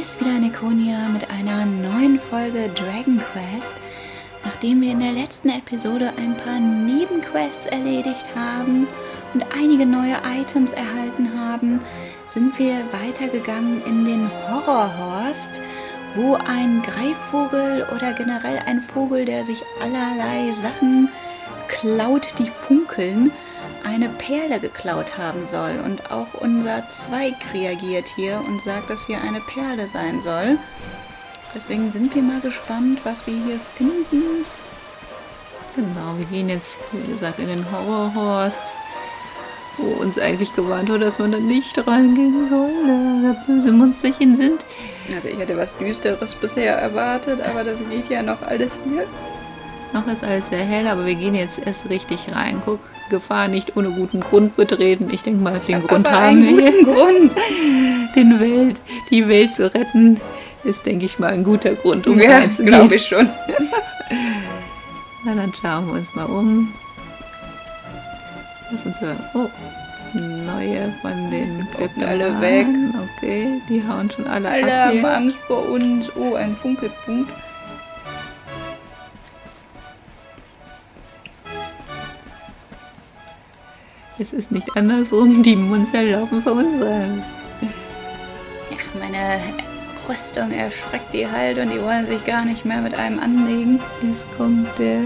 hier ist wieder Nikonia mit einer neuen Folge Dragon Quest. Nachdem wir in der letzten Episode ein paar Nebenquests erledigt haben und einige neue Items erhalten haben, sind wir weitergegangen in den Horrorhorst, wo ein Greifvogel oder generell ein Vogel, der sich allerlei Sachen klaut, die funkeln, eine Perle geklaut haben soll. Und auch unser Zweig reagiert hier und sagt, dass hier eine Perle sein soll. Deswegen sind wir mal gespannt, was wir hier finden. Genau, wir gehen jetzt, wie gesagt, in den Horrorhorst, wo uns eigentlich gewarnt wurde, dass man da nicht reingehen soll, da böse Monsterchen sind. Also ich hätte was Düsteres bisher erwartet, aber das geht ja noch alles hier. Noch ist alles sehr hell, aber wir gehen jetzt erst richtig rein. Guck, Gefahr nicht ohne guten Grund betreten. Ich denke mal, den Grund aber haben einen wir. guten Grund. Den Welt, die Welt zu retten, ist, denke ich mal, ein guter Grund, um Ja, reinzugehen. glaube ich schon. Na, dann schauen wir uns mal um. Lass uns hören. Oh, neue von den Kloppen alle weg. Okay, die hauen schon alle Alle ab haben hier. Angst vor uns. Oh, ein Funkelpunkt. Es ist nicht andersrum, die Monster laufen vor uns rein. Ja, meine Rüstung erschreckt die halt und die wollen sich gar nicht mehr mit einem anlegen. Jetzt kommt der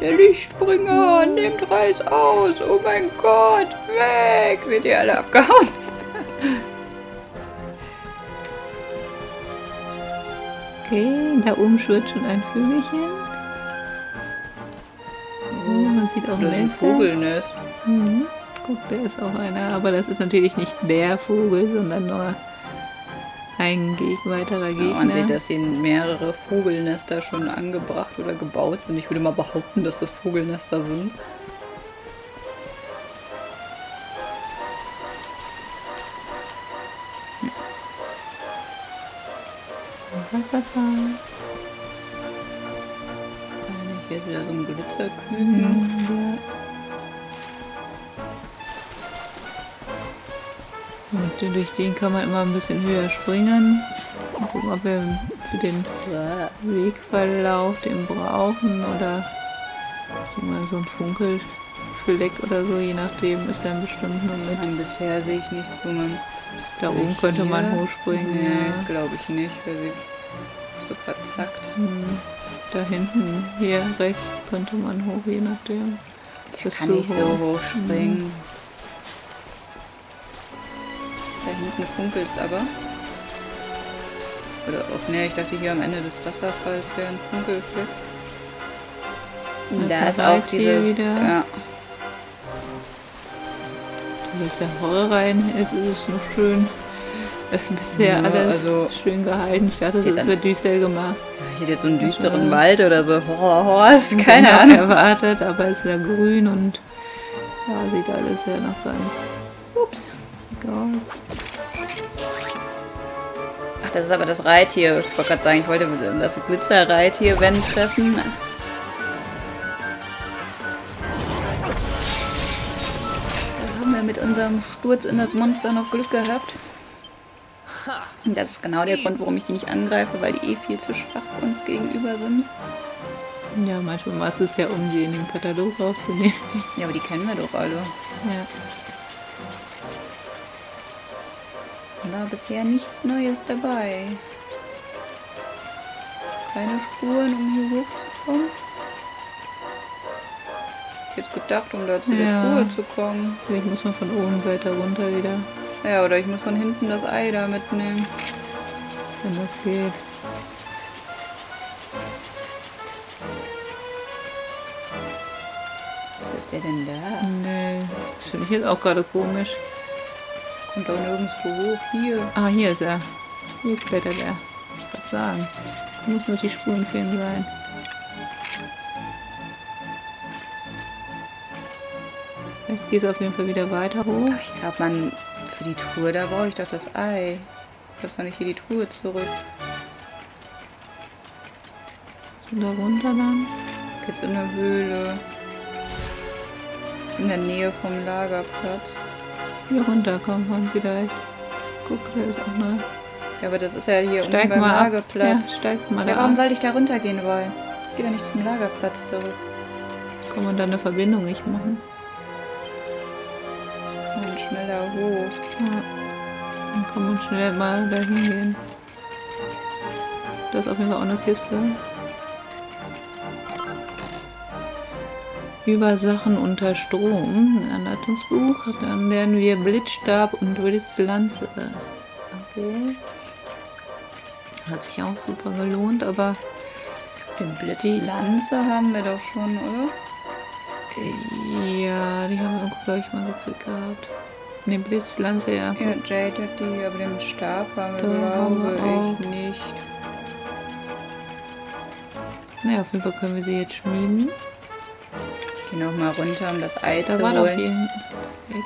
Der Lichtspringer, nehmt Reis aus. Oh mein Gott, weg. Seht ihr alle abgehauen? Okay, da oben schwirrt schon ein Vögelchen. Oh, man sieht auch ein Nest. Vogelnest. Mhm. Guck, da ist auch einer. Aber das ist natürlich nicht der Vogel, sondern nur ein Geg weiterer Ja, Gegner. man sieht, dass hier mehrere Vogelnester schon angebracht oder gebaut sind. Ich würde mal behaupten, dass das Vogelnester sind. Wasserfall. Hier ist wieder so ein Glitzerküken. Ja. Durch den kann man immer ein bisschen höher springen. Mal gucken, ob wir für den Wegverlauf den brauchen oder ich denke mal so ein Funkelfleck oder so, je nachdem ist dann bestimmt nur mit. Und bisher sehe ich nichts, wo man. Da oben könnte man hochspringen. Nee, Ja. glaube ich nicht, weil sie so verzackt. Hm. Da hinten, hier rechts könnte man hoch, je nachdem. Ist kann zu nicht so hoch. hoch Da hinten funkelt aber. Oder auch, ne, ich dachte hier am Ende des Wasserfalls wäre ein Funkelfleck. Da ist auch dieses. wieder. Ja, es der Horror rein ist, ist es noch schön. Bisher Ja, alles also- schön gehalten. Ich dachte, das wird düster gemacht. ich hätte jetzt so einen düsteren Ja. Wald oder so Horrorhorst, keine Genau Ahnung. erwartet, aber es ist ja grün und ja, sieht alles ja noch ganz Ups. egal. Das ist aber das Reittier. Ich wollte gerade sagen, ich wollte das Glitzerreittier, wenn treffen. Da haben wir mit unserem Sturz in das Monster noch Glück gehabt. Und Das ist genau der Grund, warum ich die nicht angreife, weil die eh viel zu schwach uns gegenüber sind. Ja, manchmal machst du es ja, um die in den Katalog aufzunehmen. Ja, aber die kennen wir doch alle. Ja. War bisher nichts Neues dabei. Keine Spuren, um hier hochzukommen. Ich hätte gedacht, um da zu der Ja. Truhe zu kommen. Vielleicht muss man von oben weiter runter wieder, Ja, oder ich muss von hinten das Ei da mitnehmen. wenn das geht. Was ist der denn da? Nee, das finde ich jetzt auch gerade komisch. Kommt doch nirgendwo hoch. Hier. Ah, hier ist er. Hier klettert er. Ich gerade sagen. Da muss nur die Spuren fehlen sein. Jetzt geht es auf jeden Fall wieder weiter hoch. Aber ich glaube, man für die Truhe, da brauche ich doch das Ei. Ich lass doch nicht hier die Truhe zurück. So da runter dann. Geht's in der Höhle. In der Nähe vom Lagerplatz. Hier runter kommt man vielleicht. Guck, da ist auch eine Ja, aber das ist ja hier Steig unten beim ab. Ja, Lagerplatz. steig mal Ja, da warum ab. soll ich da runtergehen wollen? Ich gehe doch nicht zum Lagerplatz zurück. Kann man da eine Verbindung nicht machen? Kann man schneller hoch. Ja. Dann kann man schnell mal dahin gehen. Da ist auf jeden Fall auch eine Kiste. Über Sachen unter Strom. Ein Anleitungsbuch. Dann lernen wir Blitzstab und Blitzlanze. Okay. Hat sich auch super gelohnt, aber Den Blitzlanze haben wir doch schon, oder? ja, die haben wir auch, glaube ich, mal gekriegt gehabt. Ne, Blitzlanze, ja. Ja, Jade hat die, aber den Stab haben wir, Da haben glaube wir ich, nicht. Naja, auf jeden Fall können wir sie jetzt schmieden. Ich gehe noch mal runter, um das Ei Da zu war doch holen. hier hinten.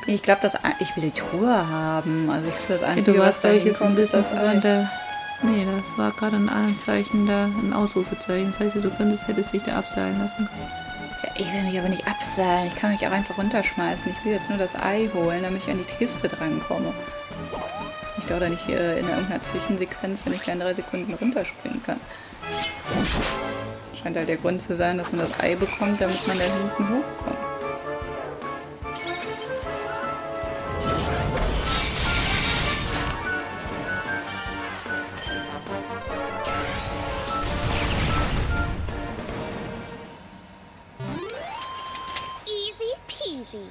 Ich glaube, ich will die Truhe haben. Also ich für das Ja, Einzige, du was warst, da glaube ich, jetzt ein bisschen das zu Ei. da. Nee, das war gerade ein Anzeichen da, ein Ausrufezeichen. Das heißt, du könntest, hättest dich da abseilen lassen. Ja, ich will mich aber nicht abseilen. Ich kann mich auch einfach runterschmeißen. Ich will jetzt nur das Ei holen, damit ich an die Kiste drankomme. Ich muss mich doch da nicht äh, in irgendeiner Zwischensequenz, wenn ich da in drei Sekunden runterspringen kann. Scheint halt der Grund zu sein, dass man das Ei bekommt, damit man da hinten hochkommt. Easy peasy.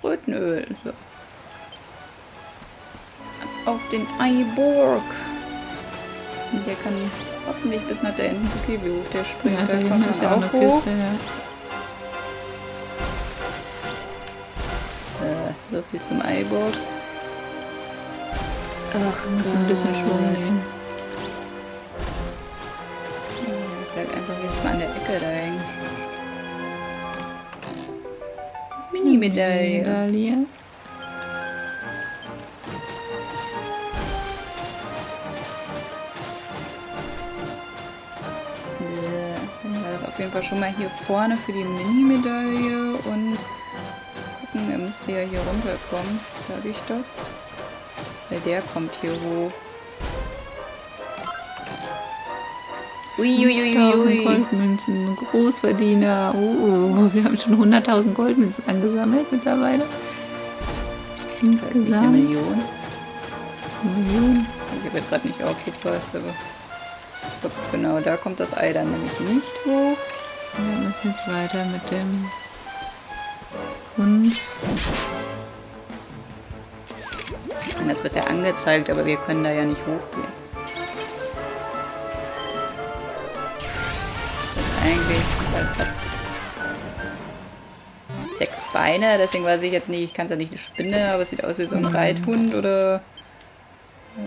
Krötenöl. So. Auf den Eiburg. Und Der kann hoffentlich bis nach da hinten. Okay, wie hoch der springt. Ja, da kommt man ja auch auch hoch. Kiste, ja. Äh, so viel zum Eiburg. Ach, Muss ein bisschen Schwung nehmen. Ich bleib einfach jetzt mal an der Ecke da hängen. Mini-Medaille. Medaille. Auf jeden Fall schon mal hier vorne für die Mini-Medaille und gucken, er müsste ja hier runterkommen, sage ich doch. Weil der kommt hier hoch. Uiuiuiui. 1000 Goldmünzen, Großverdiener. Oh, wir haben schon 100.000 Goldmünzen angesammelt mittlerweile. Das ist nicht eine Insgesamt Million. Millionen. Ich habe gerade nicht aufgepasst, aber glaub, genau da kommt das Ei dann nämlich nicht hoch. Und wir müssen jetzt weiter mit dem Hund. Und das wird ja angezeigt, aber wir können da ja nicht hochgehen. Das ist eigentlich, weil es hat sechs Beine, deswegen weiß ich jetzt nicht, ich kann es ja nicht eine Spinne, aber es sieht aus wie so ein Reithund oder ja,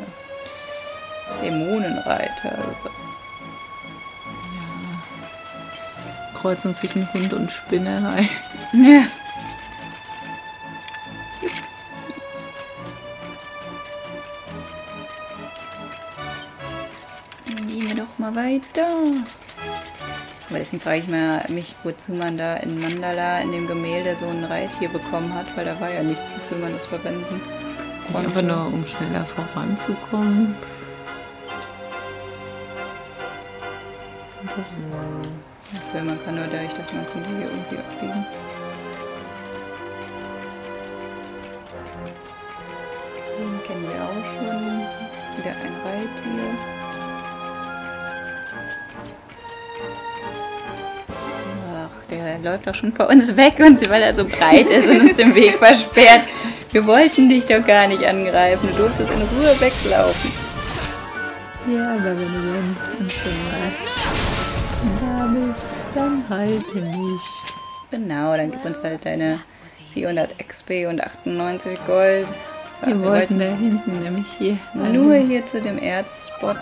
Dämonenreiter. Also. Kreuzung zwischen Hund und Spinne. Ja. Dann gehen wir doch mal weiter. Aber deswegen frage ich mal mich, wozu man da in Mandala in dem Gemälde so ein Reittier bekommen hat, weil da war ja nichts, wofür man das verwenden konnte. Einfach nur, um schneller voranzukommen. Weil man kann nur da, ich dachte, man könnte hier irgendwie abbiegen. Den kennen wir auch schon. Wieder ein Reittier. Ach, der läuft doch schon vor uns weg und weil er so breit ist und uns den Weg versperrt. Wir wollten dich doch gar nicht angreifen. Du durftest in Ruhe weglaufen. Ja, aber wenn du dann schon mal da bist, dann halt nicht. Genau, dann gib uns halt deine 400 XP und 98 Gold. Ja, Wir wollten da hinten nämlich hier. nur hier zu dem Erzspot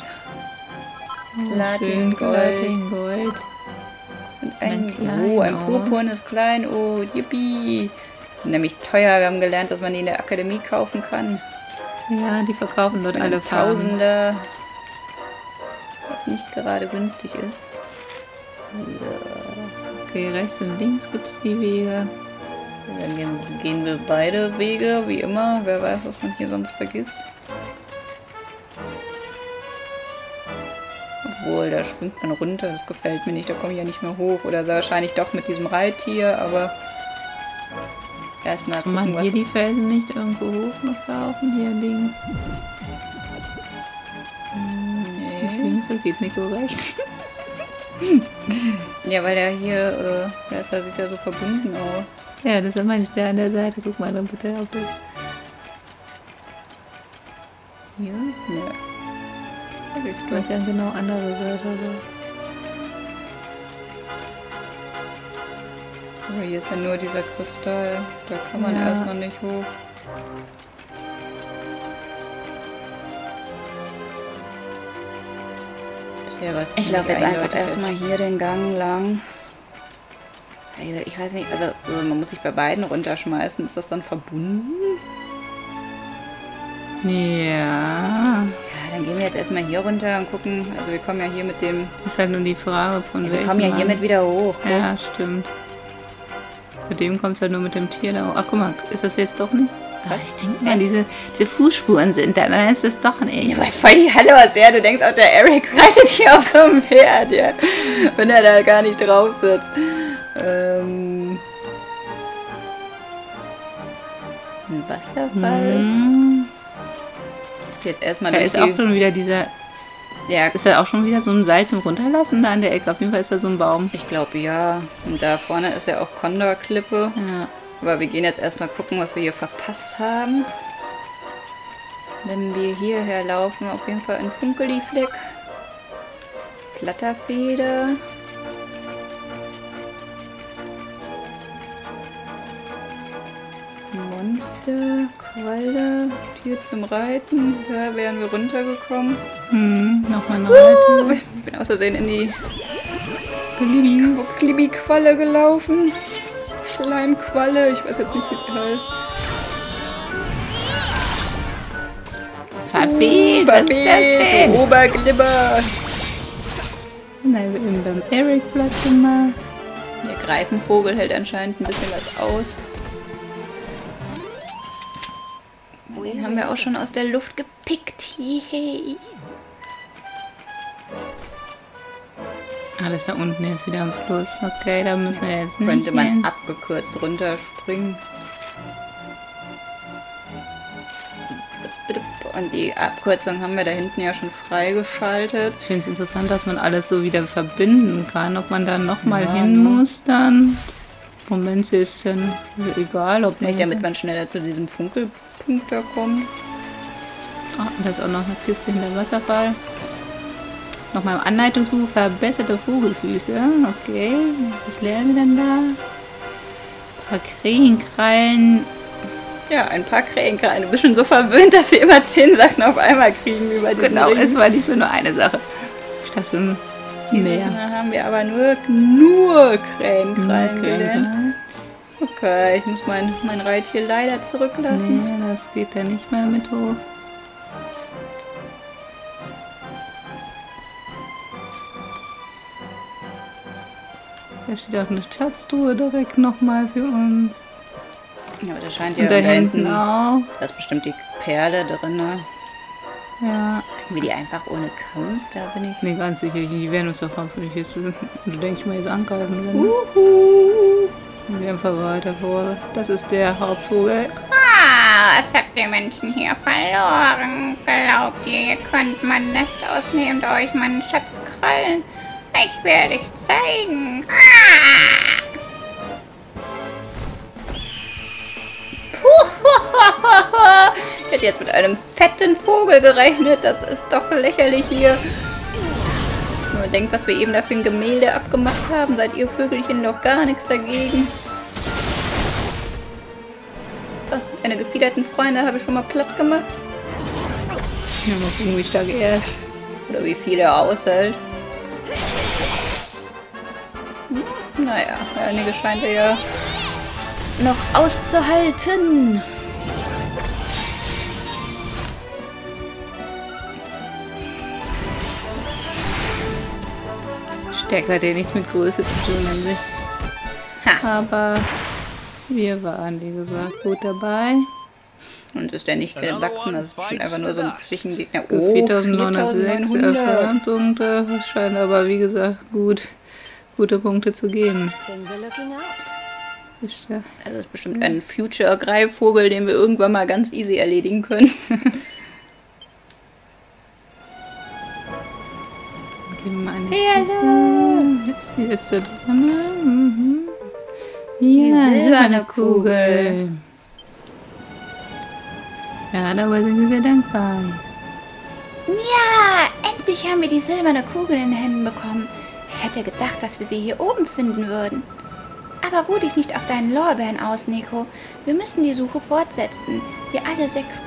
Platin, Schön Gold. Gold. und ein, oh, ein purpurnes Klein. Oh, yippie. Die sind nämlich teuer. Wir haben gelernt, dass man die in der Akademie kaufen kann. Ja, die verkaufen dort alle einem Farben. Was nicht gerade günstig ist. Okay, rechts und links gibt es die Wege. Dann gehen, gehen wir beide Wege, wie immer. Wer weiß, was man hier sonst vergisst. Obwohl, da springt man runter, das gefällt mir nicht, da komme ich ja nicht mehr hoch. Oder so wahrscheinlich doch mit diesem Reittier, aber erstmal gucken, hier was... die Felsen nicht irgendwo hoch noch laufen? Hier links. Nicht Nee. links, so geht Nico rechts. Ja, weil der hier, äh, der ist ja, sieht ja so verbunden aus. Ja, das meine ich da an der Seite. Guck mal dann bitte, ob das... Hier? Nee. Du Richtung. hast ja genau andere Seite. Aber hier ist ja nur dieser Kristall. Da kann man Ja. erstmal nicht hoch. Bisher weiß Ich laufe jetzt einfach erstmal hier den Gang lang. Ich weiß nicht, also äh, man muss sich bei beiden runterschmeißen. Ist das dann verbunden? ja, Ja, dann gehen wir jetzt erstmal hier runter und gucken. Also wir kommen ja hier mit dem. ist halt nur die Frage von Ja, wir kommen ja Mann. hiermit wieder hoch. guck. Ja, stimmt. Bei dem kommst du halt nur mit dem Tier da hoch. Ach, guck mal, ist das jetzt doch nicht? Ach, ich denke mal, diese, diese Fußspuren sind da, dann ist es doch nicht. Du weißt voll die Halle was her. Du denkst auch, der Eric reitet hier auf so einem Pferd, ja. Wenn er da gar nicht drauf sitzt. Ähm. Ein Wasserfall. Hm. Jetzt erstmal Da ist auch schon wieder dieser, Ja, ist da auch schon wieder so ein Seil zum Runterlassen da an der Ecke. Auf jeden Fall ist da so ein Baum. ich glaube ja. Und da vorne ist ja auch Condor-Klippe. Ja. Aber wir gehen jetzt erstmal gucken, was wir hier verpasst haben. Wenn wir hierher laufen, auf jeden Fall ein Funkelifleck. Flatterfeder. Monster, Qualle, Tier zum Reiten. Da wären wir runtergekommen. Hm, nochmal eine Reite. ich bin aus Versehen in die. Klibi-Qualle gelaufen. Schleimqualle, ich weiß jetzt nicht, wie die heißt. Verfehlt, was ist das denn? Oberglibber. Nein, wir haben beim Eric Platz gemacht. Der Greifenvogel hält anscheinend ein bisschen was aus. Den haben wir auch schon aus der Luft gepickt. Hihi. Alles da unten jetzt wieder am Fluss. Okay, da müssen wir jetzt nicht Könnte man hin. abgekürzt runterspringen. Und die Abkürzung haben wir da hinten ja schon freigeschaltet. Ich finde es interessant, dass man alles so wieder verbinden kann. Ob man dann nochmal Ja, hin ne? muss dann. Moment ist dann egal, ob man... Vielleicht damit man schneller zu diesem Funkelpunkt da kommt. Ah, da ist auch noch eine Kiste hinter dem Wasserfall. Nochmal im Anleitungsbuch verbesserte Vogelfüße. Okay, was lernen wir denn da? Ein paar Krähenkrallen. Ja, ein paar Krähenkrallen. Du bist schon so verwöhnt, dass wir immer zehn Sachen auf einmal kriegen über diesen Genau, Ring. es war diesmal nur eine Sache. Statt schon Dieses mehr. Mal haben wir aber nur, nur Krähenkrallen Okay, gelernt. Okay, ich muss mein, mein Reittier leider zurücklassen. Nee, das geht da nicht mehr mit hoch. Da steht auch eine Schatztruhe direkt nochmal für uns. Ja, aber da scheint ja Und da hinten auch. Da ist bestimmt die Perle drin. Ne? Ja. Wie die einfach ohne Kampf, da bin ich. Nee, ganz sicher, die werden uns doch hoffentlich jetzt, du denkst mal, jetzt angreifen werden. Uhu. Und wir einfach weiter vor. Das ist der Hauptvogel. Ah, was habt ihr Menschen hier verloren? Glaubt ihr, ihr könnt mein Nest ausnehmen, da euch meinen Schatz krallen? Ich werde euch zeigen. Ah! Ich hätte jetzt mit einem fetten Vogel gerechnet. Das ist doch lächerlich hier. Man denkt, was wir eben da für ein Gemälde abgemacht haben, seid ihr Vögelchen doch gar nichts dagegen. Oh, eine gefiederten Freunde habe ich schon mal platt gemacht. Ja, mal gucken, wie stark er ist. Oder wie viel er aushält. Naja, einige scheint er ja noch auszuhalten. Stärke hat ja nichts mit Größe zu tun an sich. Ha. Aber Wir waren, wie gesagt, gut dabei. Und ist der nicht gewachsen, das ist bestimmt einfach nur so ein Zwischengegner. Oh, 4906 Erfahrungspunkte. Scheint aber, wie gesagt, gut, gute Punkte zu geben. Ist ja- Also das ist bestimmt ein Future-Greifvogel, den wir irgendwann mal ganz easy erledigen können. Geben wir eine Kiste. Ist die ist da drin? Mhm. Ja, silberne Kugel. Ja, dabei sind wir sehr dankbar. Ja, endlich haben wir die silberne Kugel in den Händen bekommen. Ich hätte gedacht, dass wir sie hier oben finden würden. Aber ruh dich nicht auf deinen Lorbeeren aus, Nico. Wir müssen die Suche fortsetzen, wir alle sechs,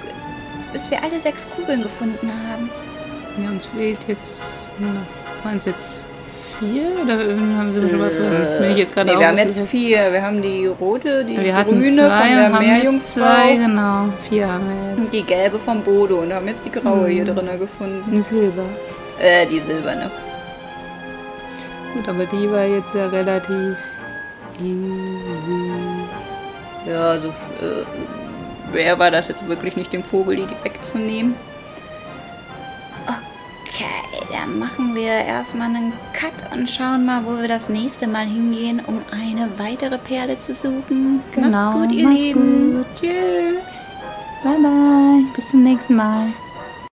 bis wir alle sechs Kugeln gefunden haben. Ja, uns fehlt jetzt noch, waren es jetzt vier oder haben sie mal fünf? Bin ich jetzt gerade nee, wir haben jetzt vier. Wir haben die rote, die Wir hatten grüne zwei von und der haben jetzt zwei, Meerjungfrau genau. Vier haben wir und jetzt. die gelbe vom Bodo und haben jetzt die graue hier Mhm. drin gefunden. Ein Silber. Äh, die silberne. Gut, aber die war jetzt ja relativ easy. Ja, so äh, wer war das jetzt wirklich nicht, dem Vogel die wegzunehmen? Okay, dann machen wir erstmal einen Cut und schauen mal, wo wir das nächste Mal hingehen, um eine weitere Perle zu suchen. Genau, macht's gut, ihr macht's Lieben. gut. Tschüss. Bye bye. Bis zum nächsten Mal.